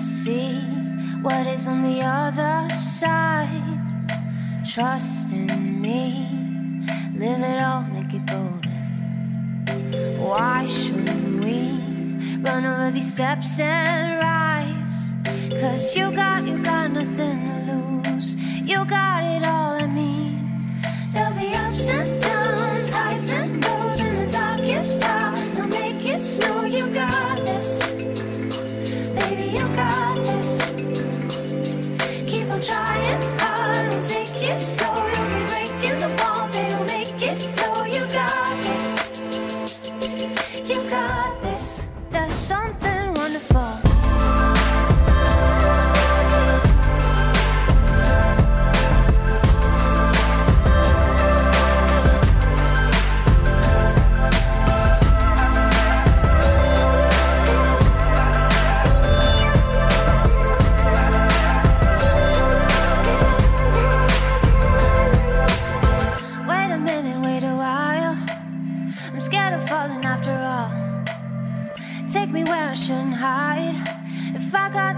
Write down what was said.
see what is on the other side. Trust in me, live it all, make it golden. Why shouldn't we run over these steps and rise? Trying hard and take it slow. You'll be breaking the walls, they'll make it go. You got falling after all. Take me where I shouldn't hide. If I got